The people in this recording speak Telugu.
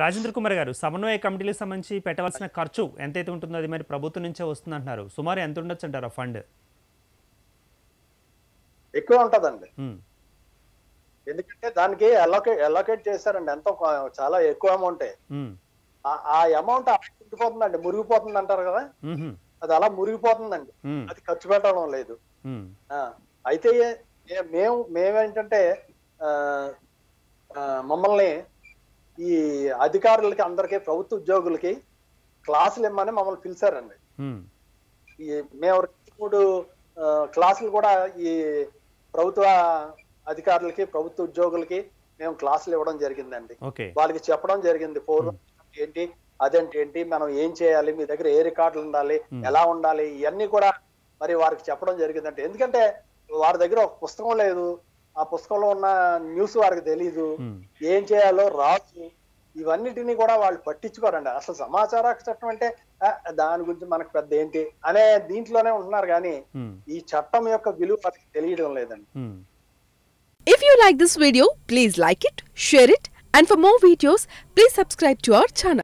రాజేంద్ర కుమార్ గారు సమన్వయ కమిటీలకు సంబంధించి పెట్టవలసిన ఖర్చు ఎంతైతే ఉంటుందో అది మరి ప్రభుత్వం నుంచే వస్తుంది అంటున్నారు సుమారు ఎంత ఉండొచ్చు అంటారు ఆ ఫండ్? ఎక్కువ ఉంటదండి. ఎందుకంటే దానికి అలోకేట్ అలోకేట్ చేశారండి. ఎంతో చాలా ఎక్కువ అమౌంట్ ఆ అమౌంట్ ఉండిపోతుందండి. మురిగిపోతుంది అంటారు కదా? అది అలా మురిగిపోతుందండి. అది ఖర్చు పెట్టడం లేదు. ఆ, అయితే మేము మేమేంటంటే మమ్మల్ని ఈ అధికారులకి అందరికీ ప్రభుత్వ ఉద్యోగులకి క్లాసులు ఇమ్మని మమ్మల్ని పిలిచారండి. ఈ మేము రెండు మూడు క్లాసులు కూడా ఈ ప్రభుత్వ అధికారులకి ప్రభుత్వ ఉద్యోగులకి మేము క్లాసులు ఇవ్వడం జరిగిందండి. వాళ్ళకి చెప్పడం జరిగింది. పూర్వం ఏంటి అదేంటి ఏంటి మనం ఏం చేయాలి మీ దగ్గర ఏ రికార్డులు ఉండాలి ఎలా ఉండాలి ఇవన్నీ కూడా మరి వారికి చెప్పడం జరిగిందంటే ఎందుకంటే వారి దగ్గర ఒక పుస్తకం లేదు ఆ పుస్తకంలో ఉన్న న్యూస్ వారికి తెలియదు ఏం చేయాలో రాదు ఇవన్నిటిని కూడా వాళ్ళు పట్టించుకోరండి. అసలు సమాచార హక్కు చట్టం అంటే దాని గురించి మనకు పెద్ద ఏంటి అనే దీంట్లోనే ఉంటున్నారు కానీ ఈ చట్టం యొక్క విలువ వారికి తెలియడం లేదండి. If you like this video, please like it, share it, and for more videos, please subscribe to our channel.